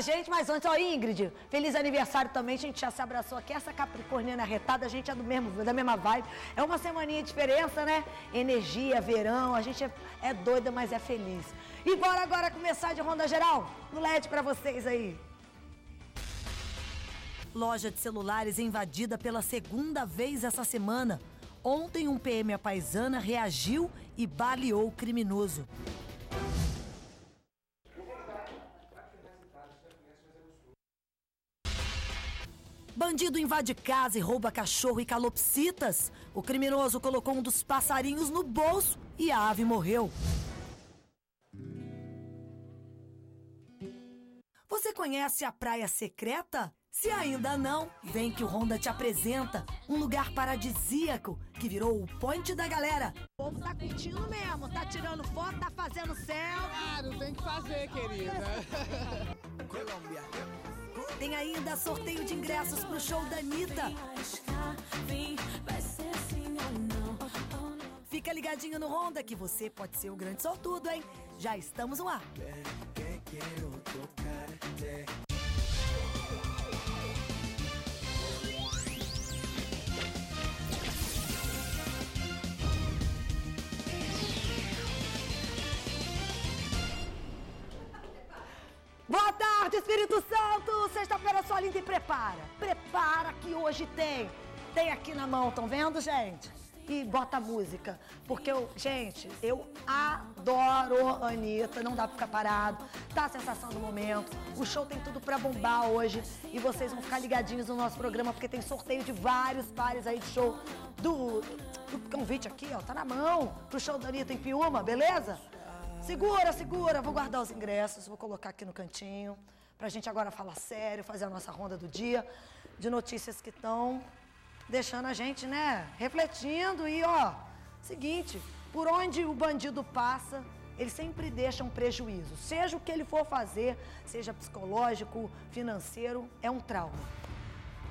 gente, mas antes, ó, Ingrid, feliz aniversário também. A gente já se abraçou aqui. Essa capricorniana retada, a gente é do mesmo, da mesma vibe. É uma semaninha de diferença, né? Energia, verão, a gente é, é doida, mas é feliz. E bora agora começar de ronda geral? No LED pra vocês aí. Loja de celulares invadida pela segunda vez essa semana. Ontem, um PM paisana reagiu e baleou o criminoso. Bandido invade casa e rouba cachorro e calopsitas. O criminoso colocou um dos passarinhos no bolso e a ave morreu. Você conhece a Praia Secreta? Se ainda não, vem que o Honda te apresenta um lugar paradisíaco que virou o point da galera. O povo tá curtindo mesmo, tá tirando foto, tá fazendo selfie. Claro, tem que fazer, querida. Colômbia. Tem ainda sorteio de ingressos pro show da Anitta. Fica ligadinho no Honda que você pode ser o grande sortudo, hein? Já estamos no ar. Tarde, Espírito Santo! Sexta-feira só linda e prepara. Prepara que hoje tem. Tem aqui na mão, estão vendo, gente? E bota a música. Porque eu, gente, eu adoro Anitta, não dá pra ficar parado. Tá a sensação do momento. O show tem tudo pra bombar hoje. E vocês vão ficar ligadinhos no nosso programa, porque tem sorteio de vários pares aí de show do, do convite aqui, ó. Tá na mão pro show da Anitta em Piuma, beleza? Segura, segura, vou guardar os ingressos, vou colocar aqui no cantinho, pra gente agora falar sério, fazer a nossa ronda do dia de notícias que estão deixando a gente, né, refletindo e, ó, seguinte, por onde o bandido passa, ele sempre deixa um prejuízo, seja o que ele for fazer, seja psicológico, financeiro, é um trauma.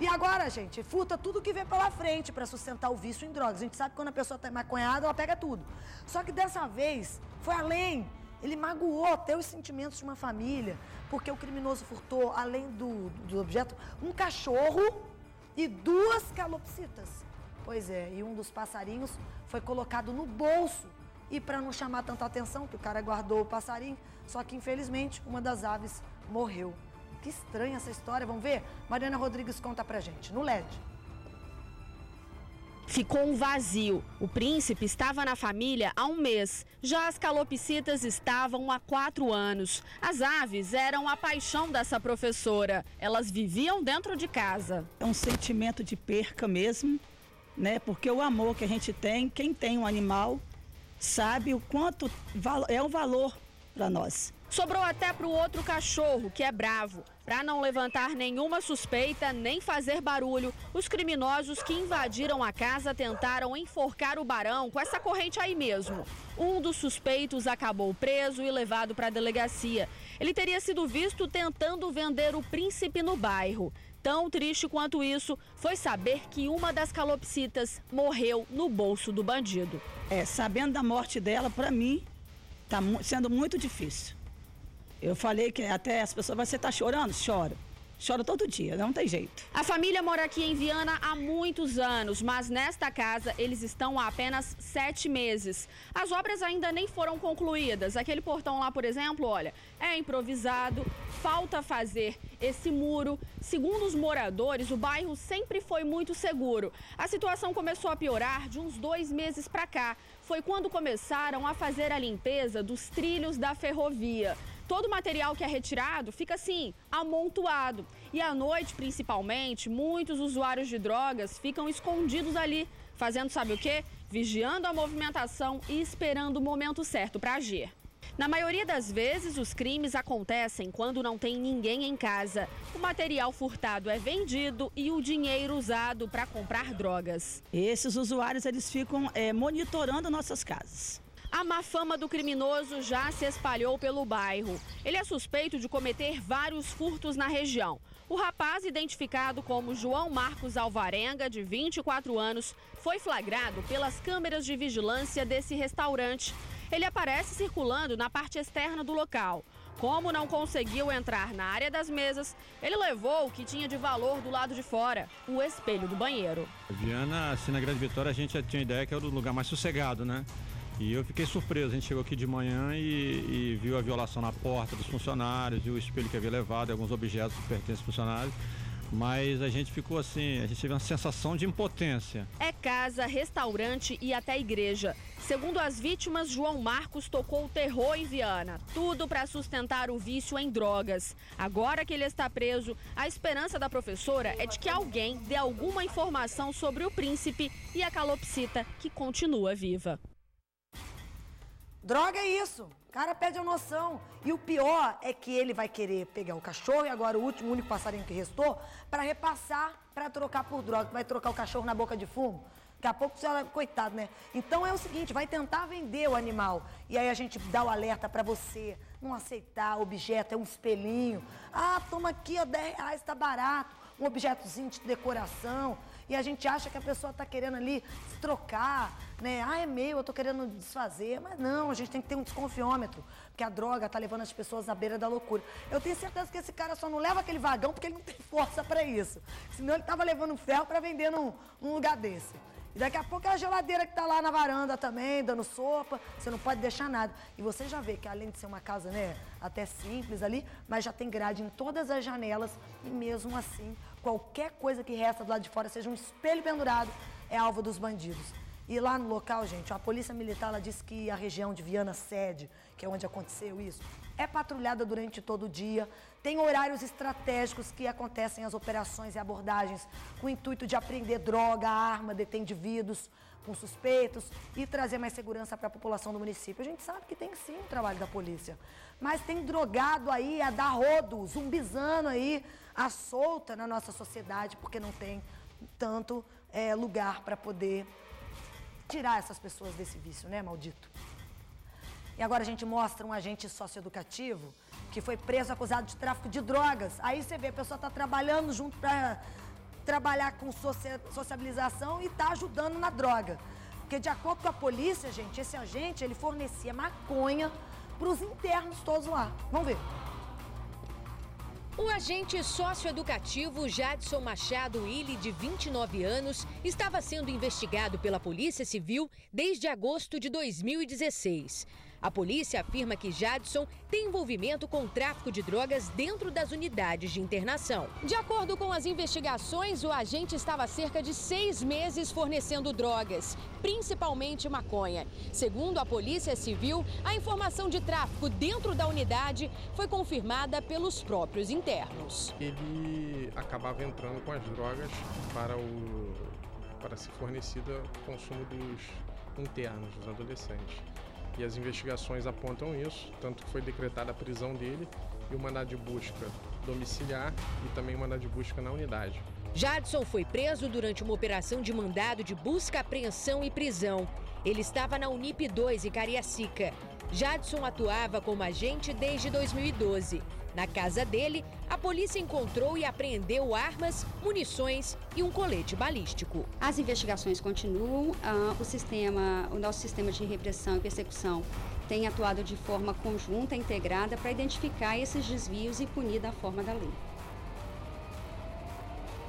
E agora, gente, furta tudo que vem pela frente para sustentar o vício em drogas. A gente sabe que quando a pessoa tá maconhada, ela pega tudo. Só que dessa vez foi além. Ele magoou até os sentimentos de uma família, porque o criminoso furtou, além do, do objeto, um cachorro e duas calopsitas. Pois é, e um dos passarinhos foi colocado no bolso. E para não chamar tanta atenção, que o cara guardou o passarinho, só que infelizmente uma das aves morreu. Que estranha essa história, vamos ver? Mariana Rodrigues conta pra gente, no LED. Ficou um vazio. O príncipe estava na família há um mês. Já as calopsitas estavam há quatro anos. As aves eram a paixão dessa professora. Elas viviam dentro de casa. É um sentimento de perca mesmo, né? Porque o amor que a gente tem, quem tem um animal, sabe o quanto é o valor para nós. Sobrou até para o outro cachorro, que é bravo. Para não levantar nenhuma suspeita nem fazer barulho, os criminosos que invadiram a casa tentaram enforcar o barão com essa corrente aí mesmo. Um dos suspeitos acabou preso e levado para a delegacia. Ele teria sido visto tentando vender o príncipe no bairro. Tão triste quanto isso foi saber que uma das calopsitas morreu no bolso do bandido. É, sabendo da morte dela, para mim, está sendo muito difícil. Eu falei que até as pessoas, você tá chorando? Choro. Choro todo dia, não tem jeito. A família mora aqui em Viana há muitos anos, mas nesta casa eles estão há apenas sete meses. As obras ainda nem foram concluídas. Aquele portão lá, por exemplo, olha, é improvisado, falta fazer esse muro. Segundo os moradores, o bairro sempre foi muito seguro. A situação começou a piorar de uns dois meses para cá. Foi quando começaram a fazer a limpeza dos trilhos da ferrovia todo o material que é retirado fica assim, amontoado. E à noite, principalmente, muitos usuários de drogas ficam escondidos ali, fazendo sabe o quê? Vigiando a movimentação e esperando o momento certo para agir. Na maioria das vezes, os crimes acontecem quando não tem ninguém em casa. O material furtado é vendido e o dinheiro usado para comprar drogas. Esses usuários eles ficam é, monitorando nossas casas. A má fama do criminoso já se espalhou pelo bairro. Ele é suspeito de cometer vários furtos na região. O rapaz, identificado como João Marcos Alvarenga, de 24 anos, foi flagrado pelas câmeras de vigilância desse restaurante. Ele aparece circulando na parte externa do local. Como não conseguiu entrar na área das mesas, ele levou o que tinha de valor do lado de fora, o espelho do banheiro. Viana, assim, na Grande Vitória, a gente já tinha ideia que era o lugar mais sossegado, né? E eu fiquei surpreso. A gente chegou aqui de manhã e, e viu a violação na porta dos funcionários, viu o espelho que havia levado, alguns objetos que pertencem aos funcionários mas a gente ficou assim, a gente teve uma sensação de impotência. É casa, restaurante e até igreja. Segundo as vítimas, João Marcos tocou o terror em Viana, tudo para sustentar o vício em drogas. Agora que ele está preso, a esperança da professora é de que alguém dê alguma informação sobre o príncipe e a calopsita que continua viva. Droga é isso. O cara perde a noção. E o pior é que ele vai querer pegar o cachorro, e agora o último, único passarinho que restou, para repassar, para trocar por droga. Vai trocar o cachorro na boca de fumo. Daqui a pouco, você, coitado, né? Então é o seguinte, vai tentar vender o animal. E aí a gente dá o alerta para você não aceitar objeto, é um espelhinho. Ah, toma aqui, ó, 10 reais, tá barato. Um objetozinho de decoração e a gente acha que a pessoa está querendo ali se trocar, né? Ah, é meu, eu estou querendo desfazer. Mas não, a gente tem que ter um desconfiômetro, porque a droga está levando as pessoas à beira da loucura. Eu tenho certeza que esse cara só não leva aquele vagão porque ele não tem força para isso. Senão ele estava levando ferro para vender num, num lugar desse. E daqui a pouco é a geladeira que está lá na varanda também, dando sopa, você não pode deixar nada. E você já vê que além de ser uma casa, né, até simples ali, mas já tem grade em todas as janelas e mesmo assim, qualquer coisa que resta do lado de fora, seja um espelho pendurado, é alvo dos bandidos. E lá no local, gente, a polícia militar ela disse que a região de Viana Sede, que é onde aconteceu isso, é patrulhada durante todo o dia, tem horários estratégicos que acontecem as operações e abordagens com o intuito de apreender droga, arma, deter indivíduos com suspeitos e trazer mais segurança para a população do município. A gente sabe que tem sim o trabalho da polícia, mas tem drogado aí a dar rodo, zumbizando aí, a solta na nossa sociedade, porque não tem tanto é, lugar para poder tirar essas pessoas desse vício, né, maldito? E agora a gente mostra um agente socioeducativo que foi preso acusado de tráfico de drogas. Aí você vê, a pessoa está trabalhando junto para trabalhar com sociabilização e está ajudando na droga. Porque de acordo com a polícia, gente, esse agente, ele fornecia maconha para os internos todos lá. Vamos ver. O agente socioeducativo Jadson Machado Willi, de 29 anos, estava sendo investigado pela Polícia Civil desde agosto de 2016. A polícia afirma que Jadson tem envolvimento com o tráfico de drogas dentro das unidades de internação. De acordo com as investigações, o agente estava há cerca de seis meses fornecendo drogas, principalmente maconha. Segundo a Polícia Civil, a informação de tráfico dentro da unidade foi confirmada pelos próprios internos. Ele acabava entrando com as drogas para o para ser fornecida consumo dos internos, dos adolescentes. E as investigações apontam isso, tanto que foi decretada a prisão dele e o mandado de busca domiciliar e também o mandado de busca na unidade. Jadson foi preso durante uma operação de mandado de busca, apreensão e prisão. Ele estava na Unip 2 em Cariacica. Jadson atuava como agente desde 2012. Na casa dele, a polícia encontrou e apreendeu armas, munições e um colete balístico. As investigações continuam. Ah, o sistema, o nosso sistema de repressão e persecução tem atuado de forma conjunta, integrada, para identificar esses desvios e punir da forma da lei.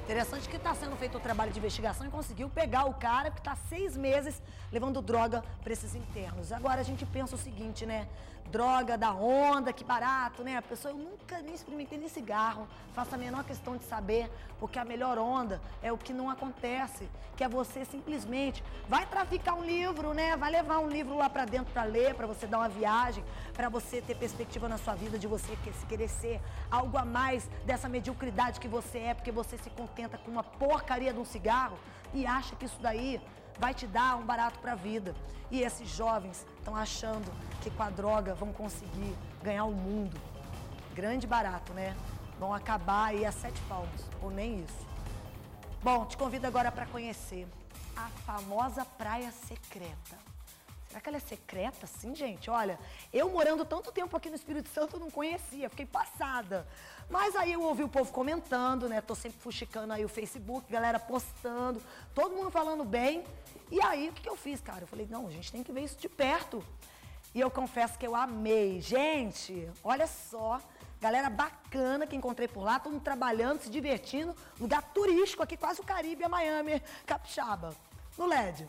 Interessante que está sendo feito o trabalho de investigação e conseguiu pegar o cara que está seis meses levando droga para esses internos. Agora a gente pensa o seguinte, né? droga da onda, que barato, né? A pessoa, eu nunca nem experimentei nem cigarro, faço a menor questão de saber, porque a melhor onda é o que não acontece, que é você simplesmente vai traficar um livro, né? Vai levar um livro lá para dentro para ler, para você dar uma viagem, para você ter perspectiva na sua vida de você querer ser algo a mais dessa mediocridade que você é, porque você se contenta com uma porcaria de um cigarro e acha que isso daí vai te dar um barato para a vida. E esses jovens estão achando que com a droga vão conseguir ganhar o mundo. Grande barato, né? Vão acabar aí a sete palmos, ou nem isso. Bom, te convido agora para conhecer a famosa Praia Secreta. Será que ela é secreta, sim, gente? Olha, eu morando tanto tempo aqui no Espírito Santo, eu não conhecia, fiquei passada. Mas aí eu ouvi o povo comentando, né? Tô sempre fuxicando aí o Facebook, galera postando, todo mundo falando bem. E aí, o que, que eu fiz, cara? Eu falei, não, a gente tem que ver isso de perto. E eu confesso que eu amei. Gente, olha só. Galera bacana que encontrei por lá, todo mundo trabalhando, se divertindo. Lugar turístico aqui, quase o Caribe, a Miami, Capixaba. No LED.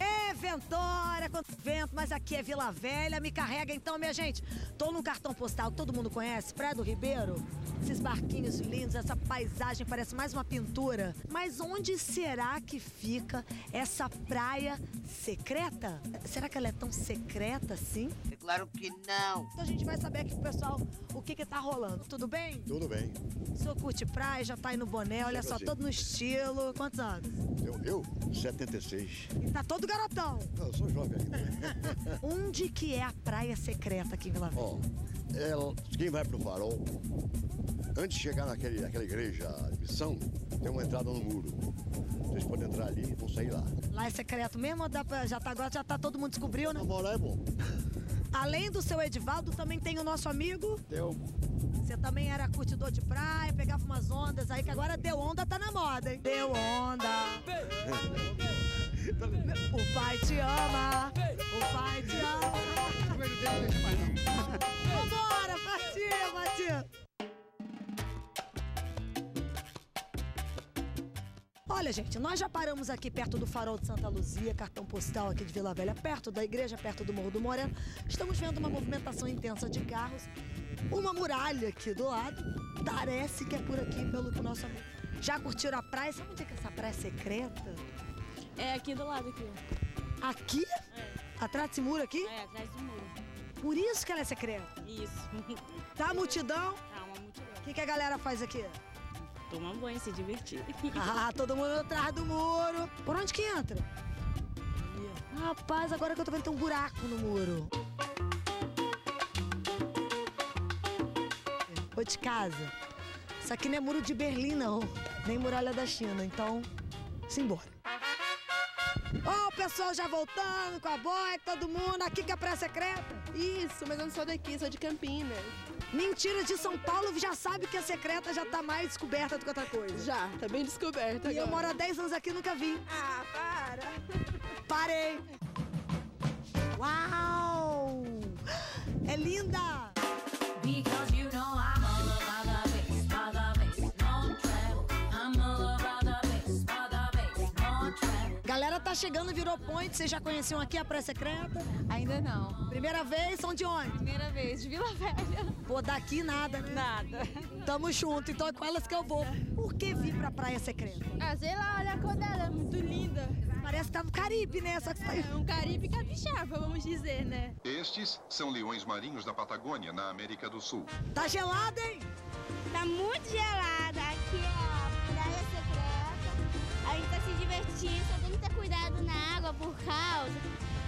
É, Ventória, quanto vento, mas aqui é Vila Velha, me carrega então, minha gente. Tô num cartão postal que todo mundo conhece, Praia do Ribeiro. Esses barquinhos lindos, essa paisagem parece mais uma pintura. Mas onde será que fica essa praia secreta? Será que ela é tão secreta assim? É claro que não. Então a gente vai saber aqui com o pessoal o que que tá rolando. Tudo bem? Tudo bem. O senhor curte praia, já tá aí no boné, olha só, todo no estilo. Quantos anos? Eu, eu 76. E tá todo garotão. Não, eu sou jovem ainda. Onde que é a praia secreta aqui em Vila Velha? Ó, ela- quem vai pro farol, antes de chegar naquele, naquela igreja de missão, tem uma entrada no muro. Vocês podem entrar ali e vão sair lá. Lá é secreto mesmo ou dá pra, já tá agora já tá todo mundo descobriu, né? Namorar é bom. Além do seu Edivaldo, também tem o nosso amigo. Deu. Você também era curtidor de praia, pegava umas ondas aí, que agora deu onda tá na moda, hein? Deu onda. O pai te ama. O pai te ama. Vambora, partiu, partiu. Olha, gente, nós já paramos aqui perto do Farol de Santa Luzia, cartão postal aqui de Vila Velha, perto da igreja, perto do Morro do Moreno. Estamos vendo uma movimentação intensa de carros, uma muralha aqui do lado. Parece que é por aqui, pelo que o nosso amigo. Já curtiram a praia? Sabe onde é que é essa praia secreta? É aqui do lado aqui. Aqui? Atrás desse muro aqui? É, atrás do muro. Por isso que ela é secreta. Isso. Tá a multidão? Tá uma multidão. O que, que a galera faz aqui? Tomar banho, se divertir. Ah, todo mundo atrás do muro. Por onde que entra? Rapaz, agora que eu tô vendo tem um buraco no muro. Ô de casa, isso aqui não é muro de Berlim, não. Nem muralha da China, então, simbora. Pessoal já voltando com a boia, todo mundo. Aqui que é a praia secreta. Isso, mas eu não sou daqui, sou de Campinas. Mentira de São Paulo, já sabe que a secreta já tá mais descoberta do que outra coisa. Já, tá bem descoberta E eu agora. moro há 10 anos aqui e nunca vi. Ah, para! Parei! Uau! É linda! Because you know tá chegando, virou point. Vocês já conheciam aqui a Praia Secreta? Ainda não. Primeira vez, são de onde? Primeira vez, de Vila Velha. Pô, daqui nada, né? Nada. Tamo junto, então é com elas que eu vou. Por que vir pra Praia Secreta? Ah, sei lá, olha a cor dela, é muito linda. Parece que tá no Caribe, né? Só que tá... É um Caribe capixaba, vamos dizer, né? Estes são leões marinhos da Patagônia, na América do Sul. Tá gelado, hein? Tá muito gelada. Aqui é a praia secreta. A gente tá se divertindo, cuidado na água por causa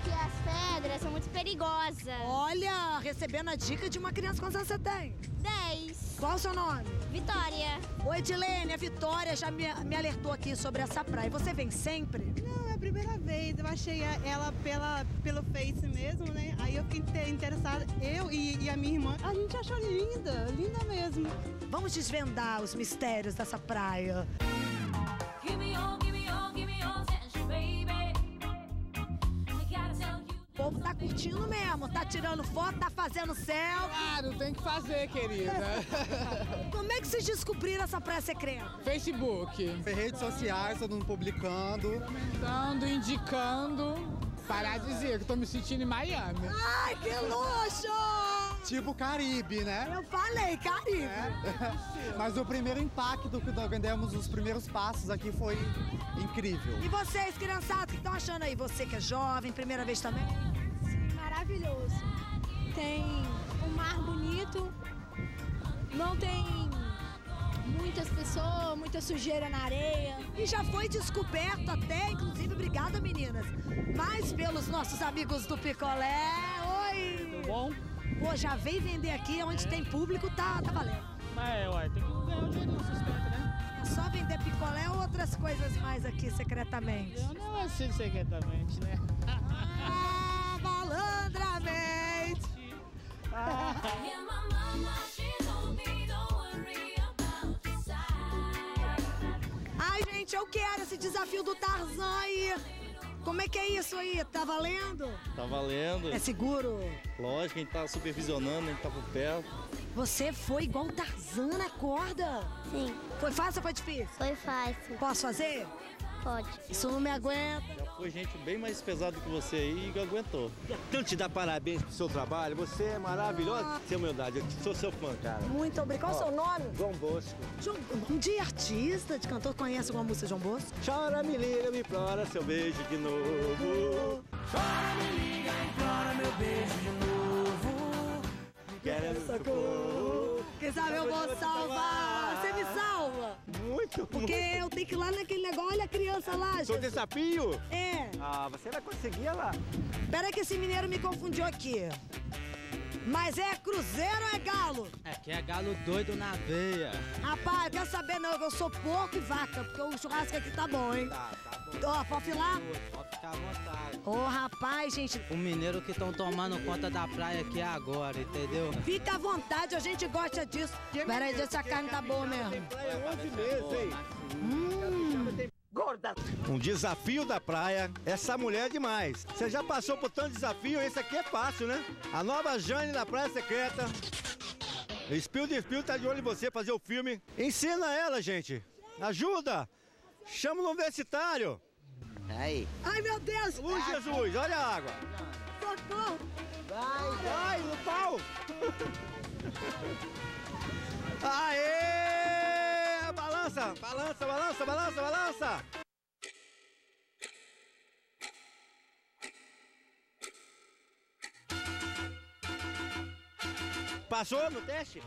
que as pedras são muito perigosas. Olha, recebendo a dica de uma criança. Quantos anos você tem? 10. Qual o seu nome? Vitória. Oi, Edilene, a Vitória já me, me alertou aqui sobre essa praia. Você vem sempre? Não, é a primeira vez. Eu achei ela pela, pelo Face mesmo, né? Aí eu fiquei inte- interessada, eu e, e a minha irmã. A gente achou linda, linda mesmo. Vamos desvendar os mistérios dessa praia. Curtindo mesmo, tá tirando foto, tá fazendo selfie. Claro, tem que fazer, querida. Como é que vocês descobriram essa praia secreta? Facebook. Redes sociais, todo mundo publicando. Comentando, indicando. Paradisíaco, que tô me sentindo em Miami. Ai, que luxo! Tipo Caribe, né? Eu falei, Caribe. É. Mas o primeiro impacto que nós demos, os primeiros passos aqui foi incrível. E vocês, criançadas, o que estão achando aí? Você que é jovem, primeira vez também? Maravilhoso. Tem um mar bonito, não tem muitas pessoas, muita sujeira na areia. E já foi descoberto até, inclusive, obrigada meninas, mais pelos nossos amigos do Picolé. Oi! Tudo bom? Pô, já veio vender aqui, onde tem público, tá, tá valendo. Mas é, ué, tem que ganhar um dinheiro no sustento, né? É só vender picolé ou outras coisas mais aqui secretamente? Eu não assim secretamente, né? Ai, gente, eu quero esse desafio do Tarzan aí. Como é que é isso aí? Tá valendo? Tá valendo. É seguro? Lógico, a gente tá supervisionando, a gente tá por perto. Você foi igual o Tarzan na corda? Sim. Foi fácil ou foi difícil? Foi fácil. Posso fazer? Pode. Isso não me aguenta. Já foi gente bem mais pesada que você aí e aguentou. Tanto te dar parabéns pro seu trabalho, você é maravilhosa. Sem humildade, eu sou seu fã, cara. Muito obrigado. Qual é o seu nome? João Bosco. João, de artista, de cantor, conhece alguma música João Bosco? Chora, me liga, me implora seu beijo de novo. Chora, me liga, implora meu beijo de novo. Quero socorro. Quem sabe eu vou salvar. Você me salva? Muito, Porque eu tenho que ir lá naquele negócio. Olha a criança lá, Seu gente. desafio? É. Ah, você vai conseguir olha lá. Pera que esse mineiro me confundiu aqui. Mas é cruzeiro ou é galo? É que é galo doido na veia. Rapaz, eu quero saber não, eu sou porco e vaca, porque o churrasco aqui tá bom, hein? Tá, tá bom. Ó, pode ir lá? Pode ficar à vontade. Ô, rapaz, gente, O mineiro que estão tomando conta da praia aqui agora, entendeu? fica à vontade, a gente gosta disso. Pera aí, essa carne tá boa mesmo. Gorda. Um desafio da praia, essa mulher é demais. Você já passou por tanto desafio, esse aqui é fácil, né? A nova Jane da Praia Secreta. Espio de Espio tá de olho em você fazer o filme. Ensina ela, gente. Ajuda. Chama o universitário. Aí. Ai, meu Deus! Ui, Jesus, olha a água. Socorro! Vai, vai, no pau. Aê! Balança, balança, balança, balança, balança. Passou no teste?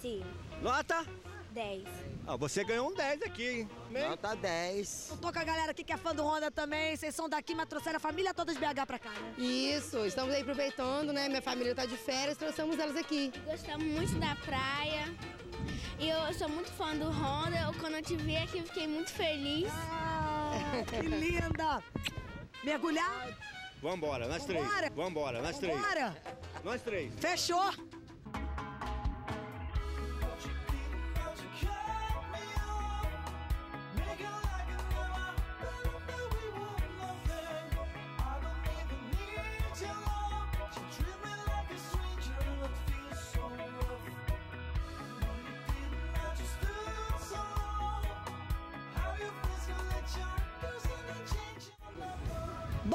Sim. Nota? 10. Ah, você ganhou um 10 aqui, hein? Nota 10. Eu tô com a galera aqui que é fã do Honda também. Vocês são daqui, mas trouxeram a família toda de BH pra cá, né? Isso, estamos aí aproveitando, né? Minha família tá de férias, trouxemos elas aqui. Gostamos muito da praia. E eu sou muito fã do Honda. Eu, quando eu te vi aqui, eu fiquei muito feliz. que linda! Mergulhar? Vambora, nós três. Vambora. Vambora, nós três. Bora! Nós três. Fechou!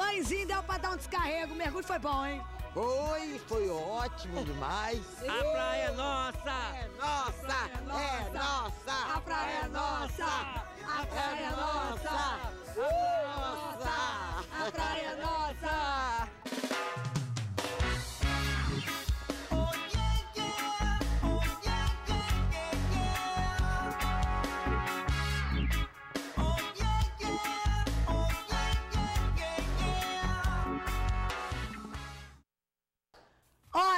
Banhozinho deu pra dar um descarrego. O mergulho foi bom, hein? Foi, foi ótimo demais. A praia é nossa! É nossa! É nossa! A praia é nossa! A praia é! Nossa!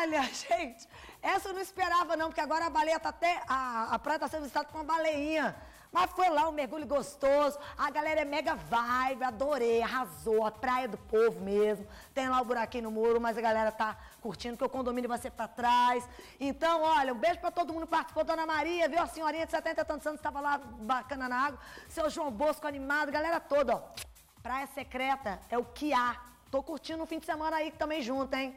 Olha, gente, essa eu não esperava não, porque agora a baleia tá até. A, a praia tá sendo visitada por uma baleinha. Mas foi lá um mergulho gostoso. A galera é mega vibe, adorei, arrasou. A praia do povo mesmo. Tem lá o buraquinho no muro, mas a galera tá curtindo, que o condomínio vai ser pra trás. Então, olha, um beijo pra todo mundo que participou. Dona Maria, viu? A senhorinha de 70 e tantos anos estava lá bacana na água. Seu João Bosco animado, galera toda, ó. Praia secreta é o que há. Tô curtindo um fim de semana aí também junto, hein?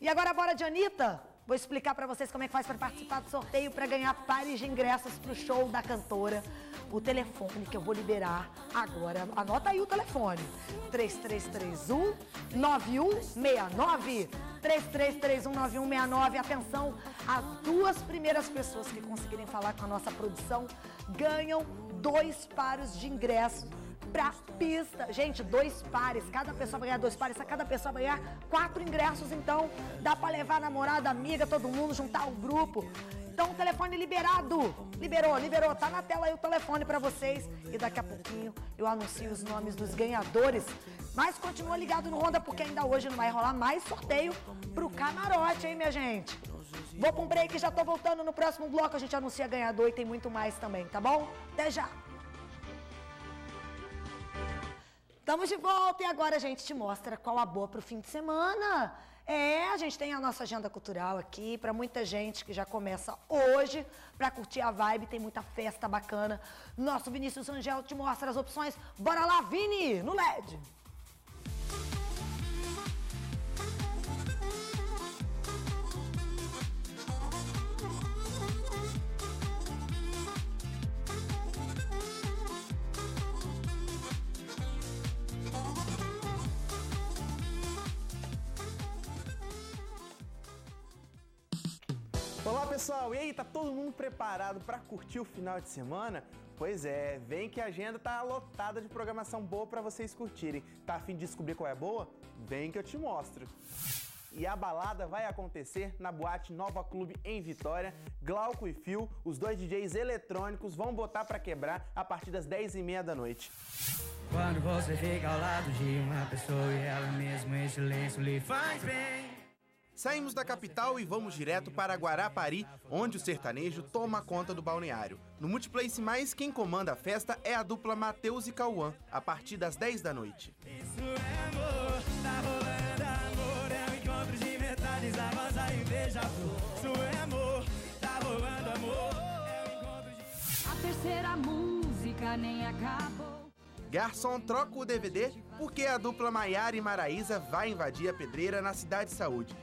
E agora bora de Anitta? Vou explicar pra vocês como é que faz pra participar do sorteio pra ganhar pares de ingressos pro show da cantora. O telefone que eu vou liberar agora. Anota aí o telefone. 3331 9169. 3331 9169. Atenção, as duas primeiras pessoas que conseguirem falar com a nossa produção ganham dois pares de ingressos pra pista. Gente, dois pares. Cada pessoa vai ganhar dois pares. Cada pessoa vai ganhar quatro ingressos. Então, dá pra levar namorada, amiga, todo mundo, juntar o grupo. Então, o telefone liberado. Liberou, liberou. Tá na tela aí o telefone pra vocês. E daqui a pouquinho eu anuncio os nomes dos ganhadores. Mas continua ligado no Honda, porque ainda hoje não vai rolar mais sorteio pro camarote, hein, minha gente? Vou pra um break já tô voltando no próximo bloco. A gente anuncia ganhador e tem muito mais também, tá bom? Até já! Estamos de volta e agora a gente te mostra qual a boa para o fim de semana. É, a gente tem a nossa agenda cultural aqui para muita gente que já começa hoje para curtir a vibe, tem muita festa bacana. Nosso Vinícius Angel te mostra as opções. Bora lá, Vini, no LED. Pessoal, e aí, tá todo mundo preparado para curtir o final de semana? Pois é, vem que a agenda tá lotada de programação boa para vocês curtirem. Tá afim de descobrir qual é boa? Vem que eu te mostro. E a balada vai acontecer na boate Nova Clube em Vitória. Glauco e Fio, os dois DJs eletrônicos, vão botar para quebrar a partir das 10h30 da noite. Quando você fica ao lado de uma pessoa e ela mesmo em silêncio lhe faz bem. Saímos da capital e vamos direto para Guarapari, onde o sertanejo toma conta do balneário. No Multiplace Mais, quem comanda a festa é a dupla Matheus e Cauã, a partir das 10 da noite. Isso é amor, tá rolando amor, é um encontro de metades, avança e beija. Isso é amor, tá rolando amor, é um encontro de... A terceira música nem acabou. Garçom troca o DVD porque a dupla Maiara e Maraísa vai invadir a pedreira na Cidade Saúde.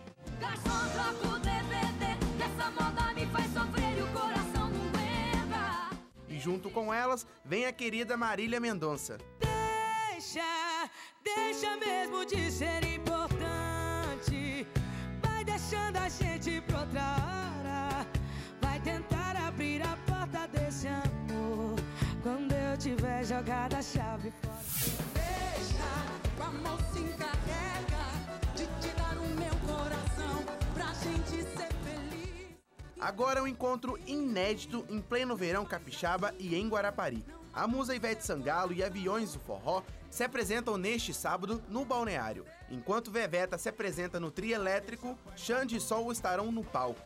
E. E junto com elas vem a querida Marília Mendonça. Deixa, deixa mesmo de ser importante. Vai deixando a gente pra outra hora. Vai tentar abrir a porta desse amor. Quando eu tiver jogado a chave fora. Deixa, o amor se encarrega Agora é um encontro inédito em pleno verão capixaba e em Guarapari. A musa Ivete Sangalo e Aviões do Forró se apresentam neste sábado no balneário. Enquanto Veveta se apresenta no trio elétrico, Xande e Sol estarão no palco.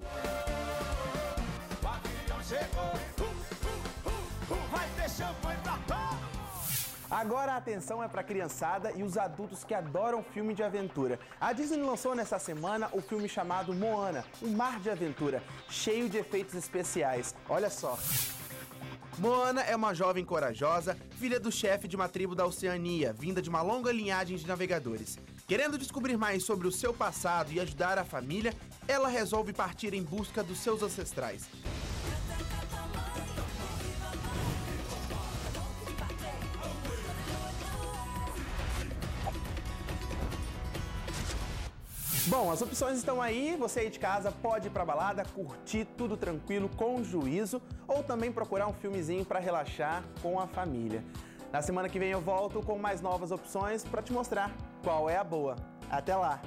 Vai ter champanhe. Agora a atenção é para a criançada e os adultos que adoram filme de aventura. A Disney lançou nessa semana o filme chamado Moana, um mar de aventura, cheio de efeitos especiais. Olha só. Moana é uma jovem corajosa, filha do chefe de uma tribo da Oceania, vinda de uma longa linhagem de navegadores. Querendo descobrir mais sobre o seu passado e ajudar a família, ela resolve partir em busca dos seus ancestrais. Bom, as opções estão aí. Você aí de casa pode ir pra balada, curtir tudo tranquilo, com juízo, ou também procurar um filmezinho para relaxar com a família. Na semana que vem eu volto com mais novas opções para te mostrar qual é a boa. Até lá!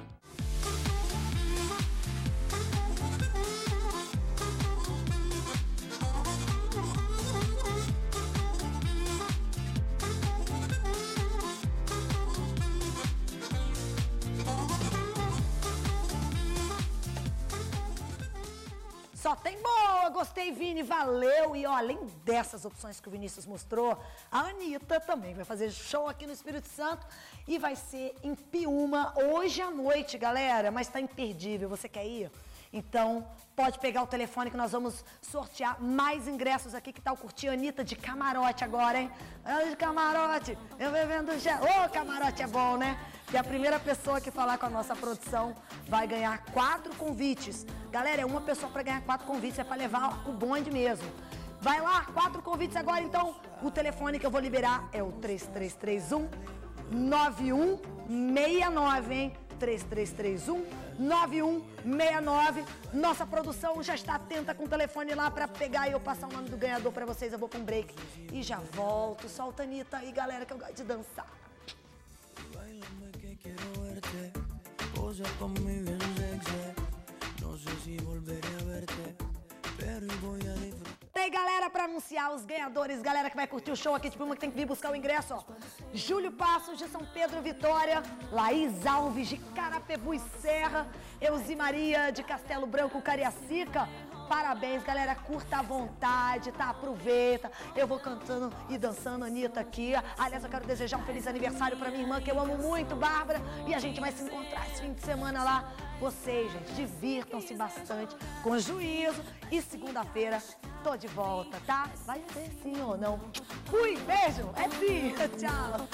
Só tem boa, gostei, Vini, valeu. E ó, além dessas opções que o Vinícius mostrou, a Anitta também vai fazer show aqui no Espírito Santo e vai ser em Piúma hoje à noite, galera. Mas tá imperdível, você quer ir? Então, pode pegar o telefone que nós vamos sortear mais ingressos aqui. Que tal curtir a Anitta de camarote agora, hein? Ela de camarote, eu bebendo gel. Ô, camarote é bom, né? E a primeira pessoa que falar com a nossa produção vai ganhar quatro convites. Galera, é uma pessoa para ganhar quatro convites, é para levar o bonde mesmo. Vai lá, quatro convites agora, então. O telefone que eu vou liberar é o 3331 9169, hein? 3331 9169. Nossa produção já está atenta com o telefone lá para pegar e eu passar o nome do ganhador para vocês. Eu vou para um break e já volto. Solta Anitta aí, galera, que eu gosto de dançar. Tem galera pra anunciar os ganhadores, galera que vai curtir o show aqui de Puma, que tem que vir buscar o ingresso, ó. Júlio Passos, de São Pedro Vitória, Laís Alves, de Carapebu e Serra, Euzi Maria, de Castelo Branco, Cariacica. Parabéns, galera, curta à vontade, tá? Aproveita. Eu vou cantando e dançando, Anitta, aqui. Aliás, eu quero desejar um feliz aniversário pra minha irmã, que eu amo muito, Bárbara. E a gente vai se encontrar esse fim de semana lá. Vocês, gente, divirtam-se bastante, com juízo. E segunda-feira, tô de volta, tá? Vai ser sim ou não. Fui, beijo, é sim. Tchau.